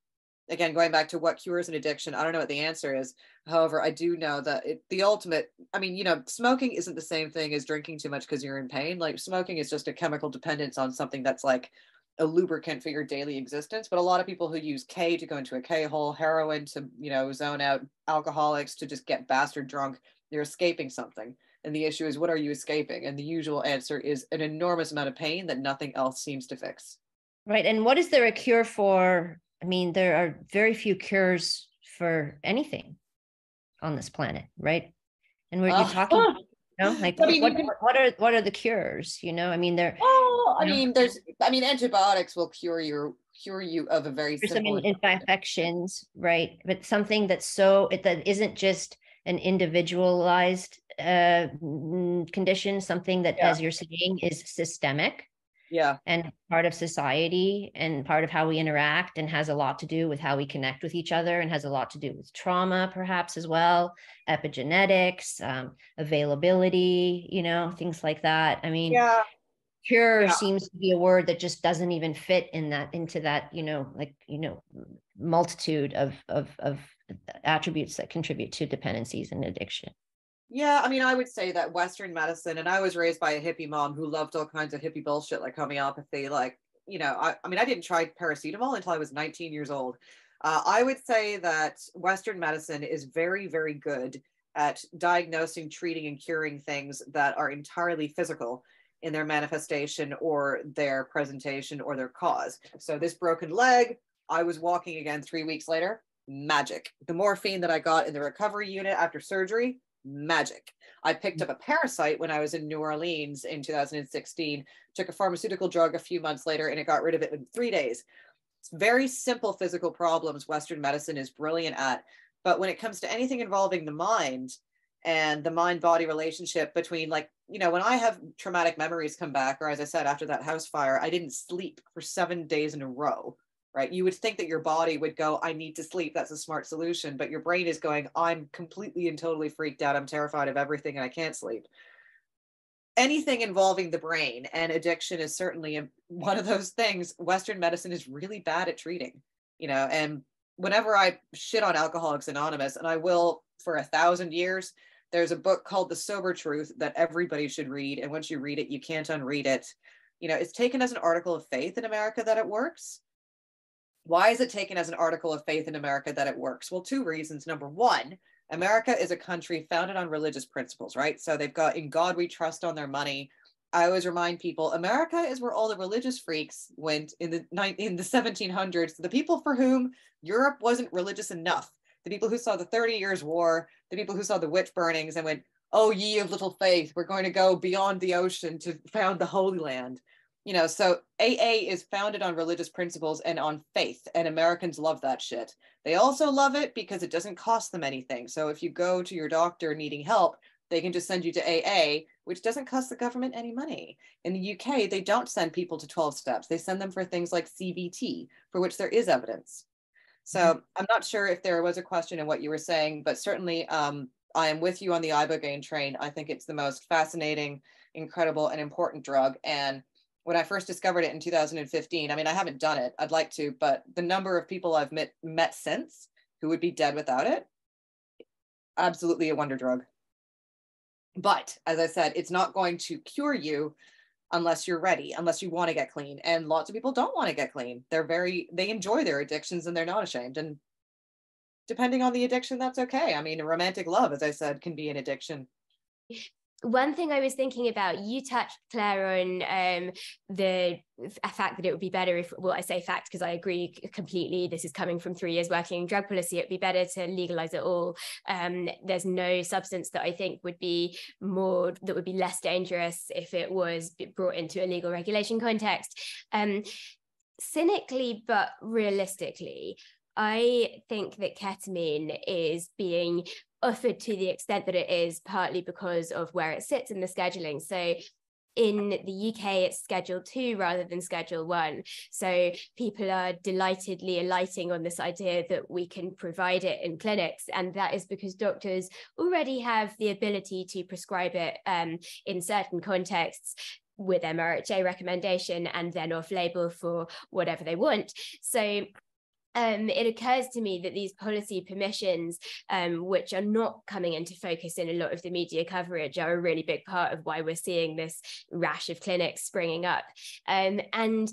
Again, going back to what cures an addiction, I don't know what the answer is. However, I do know that it, the ultimate, I mean, you know, smoking isn't the same thing as drinking too much because you're in pain. Like smoking is just a chemical dependence on something that's like a lubricant for your daily existence. But a lot of people who use K to go into a K hole, heroin to, you know, zone out, alcoholics to just get bastard drunk, they're escaping something. And the issue is, what are you escaping? And the usual answer is an enormous amount of pain that nothing else seems to fix. Right. And what is there a cure for? I mean, there are very few cures for anything on this planet, right? And we're uh, talking, uh, you know, like I mean, what, what, are what are the cures? You know, I mean, there. I mean, there's. I mean, antibiotics will cure your cure you of a very simple infections, right? But something that's so that isn't just an individualized uh, condition, something that, yeah. as you're saying, is systemic. Yeah. And part of society and part of how we interact and has a lot to do with how we connect with each other and has a lot to do with trauma, perhaps as well, epigenetics, um, availability, you know, things like that. I mean, yeah. Cure yeah. seems to be a word that just doesn't even fit in that into that you know like you know multitude of of of attributes that contribute to dependencies and addiction. Yeah, I mean, I would say that Western medicine, and I was raised by a hippie mom who loved all kinds of hippie bullshit like homeopathy. Like, you know, I, I mean, I didn't try paracetamol until I was 19 years old. Uh, I would say that Western medicine is very, very good at diagnosing, treating, and curing things that are entirely physical in their manifestation or their presentation or their cause. So, this broken leg, I was walking again three weeks later magic. The morphine that I got in the recovery unit after surgery, magic. I picked up a parasite when I was in New Orleans in 2016, took a pharmaceutical drug a few months later, and it got rid of it in three days. It's very simple physical problems Western medicine is brilliant at. But when it comes to anything involving the mind and the mind body relationship between, like, you know, when I have traumatic memories come back, or as I said, after that house fire, I didn't sleep for seven days in a row right? You would think that your body would go, I need to sleep. That's a smart solution. But your brain is going, I'm completely and totally freaked out. I'm terrified of everything and I can't sleep. Anything involving the brain and addiction is certainly one of those things Western medicine is really bad at treating, you know. And whenever I shit on Alcoholics Anonymous, and I will for a thousand years, there's a book called The Sober Truth that everybody should read. And once you read it, you can't unread it. You know, it's taken as an article of faith in America that it works why is it taken as an article of faith in America that it works? Well, two reasons. Number one, America is a country founded on religious principles, right? So they've got in God we trust on their money. I always remind people America is where all the religious freaks went in the in the 1700s. The people for whom Europe wasn't religious enough, the people who saw the 30 Years' War, the people who saw the witch burnings and went, "Oh, ye of little faith, we're going to go beyond the ocean to found the Holy Land." you know, so AA is founded on religious principles and on faith, and Americans love that shit. They also love it because it doesn't cost them anything. So if you go to your doctor needing help, they can just send you to AA, which doesn't cost the government any money. In the UK, they don't send people to 12 steps. They send them for things like CBT, for which there is evidence. So mm-hmm. I'm not sure if there was a question in what you were saying, but certainly um, I am with you on the ibogaine train. I think it's the most fascinating, incredible, and important drug. And when I first discovered it in 2015. I mean, I haven't done it. I'd like to, but the number of people I've met met since who would be dead without it, absolutely a wonder drug. But as I said, it's not going to cure you unless you're ready, unless you want to get clean. And lots of people don't want to get clean. They're very they enjoy their addictions and they're not ashamed. And depending on the addiction, that's okay. I mean, romantic love, as I said, can be an addiction. <laughs> one thing I was thinking about, you touched, Clare, on um, the fact that it would be better if, well, I say fact because I agree completely. This is coming from three years working in drug policy. It would be better to legalize it all. Um, there's no substance that I think would be more, that would be less dangerous if it was brought into a legal regulation context. Um, cynically, but realistically, I think that ketamine is being offered to the extent that it is, partly because of where it sits in the scheduling. So in the UK, it's Schedule 2 rather than Schedule 1. So people are delightedly alighting on this idea that we can provide it in clinics. And that is because doctors already have the ability to prescribe it um, in certain contexts with MHRA recommendation and then off label for whatever they want. So um, it occurs to me that these policy permissions, um, which are not coming into focus in a lot of the media coverage, are a really big part of why we're seeing this rash of clinics springing up. Um, and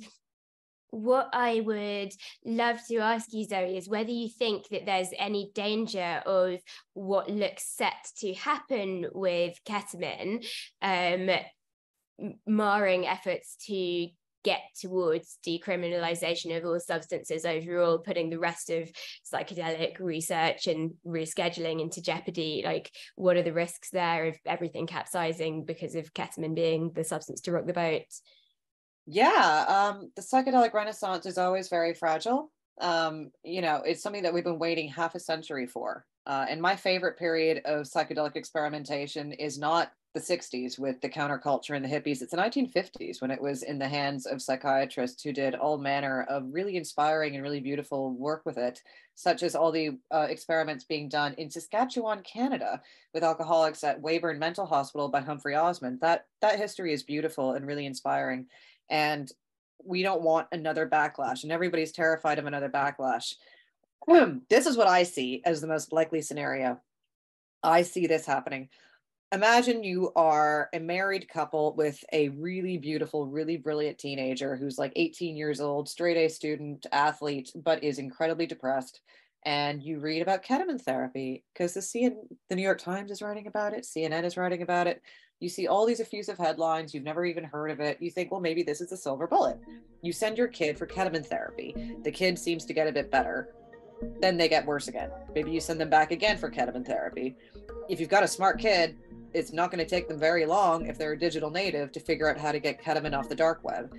what I would love to ask you, Zoe, is whether you think that there's any danger of what looks set to happen with ketamine um, marring efforts to get towards decriminalization of all substances overall, putting the rest of psychedelic research and rescheduling into jeopardy? Like, what are the risks there of everything capsizing because of ketamine being the substance to rock the boat? Yeah, um, the psychedelic renaissance is always very fragile. Um, you know, it's something that we've been waiting half a century for. Uh, and my favorite period of psychedelic experimentation is not the 60s with the counterculture and the hippies. It's the 1950s when it was in the hands of psychiatrists who did all manner of really inspiring and really beautiful work with it, such as all the uh, experiments being done in Saskatchewan, Canada, with alcoholics at Weyburn Mental Hospital by Humphrey Osmond. That that history is beautiful and really inspiring, and we don't want another backlash. And everybody's terrified of another backlash. <clears throat> this is what I see as the most likely scenario. I see this happening imagine you are a married couple with a really beautiful, really brilliant teenager who's like 18 years old, straight A student, athlete, but is incredibly depressed. And you read about ketamine therapy because the CN, the New York Times is writing about it, CNN is writing about it. You see all these effusive headlines, you've never even heard of it. You think, well, maybe this is a silver bullet. You send your kid for ketamine therapy. The kid seems to get a bit better. Then they get worse again. Maybe you send them back again for ketamine therapy. If you've got a smart kid, it's not going to take them very long if they're a digital native to figure out how to get ketamine off the dark web.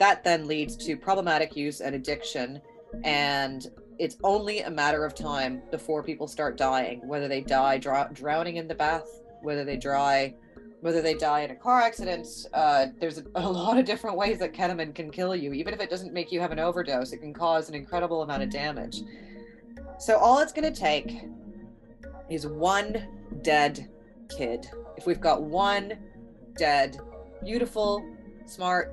That then leads to problematic use and addiction. And it's only a matter of time before people start dying, whether they die dr- drowning in the bath, whether they dry, whether they die in a car accident. Uh, there's a, <laughs> a lot of different ways that ketamine can kill you. Even if it doesn't make you have an overdose, it can cause an incredible amount of damage. So all it's going to take is one dead kid, if we've got one dead, beautiful, smart,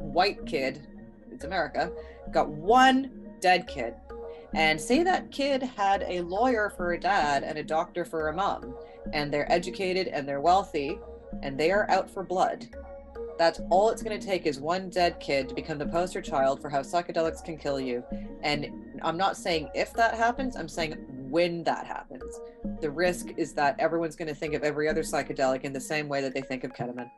white kid, it's America, got one dead kid, and say that kid had a lawyer for a dad and a doctor for a mom, and they're educated and they're wealthy, and they are out for blood. That's all it's going to take is one dead kid to become the poster child for how psychedelics can kill you. And I'm not saying if that happens, I'm saying when that happens. The risk is that everyone's going to think of every other psychedelic in the same way that they think of ketamine.